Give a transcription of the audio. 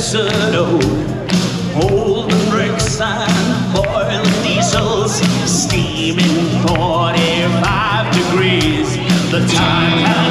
desert road. Old bricks and oil diesels, steaming 45 degrees. The time has